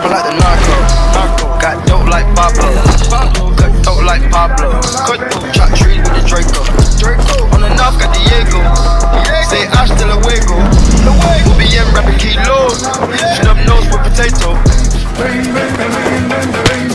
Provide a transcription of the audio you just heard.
Trapping like the narco. Got dope like Pablo. Got dope like Pablo. Cut dope, chop trees with the Draco. Draco. On the knob, got Diego. Say hasta luego. We'll be in wrapping kilos. Shit up nose with potato.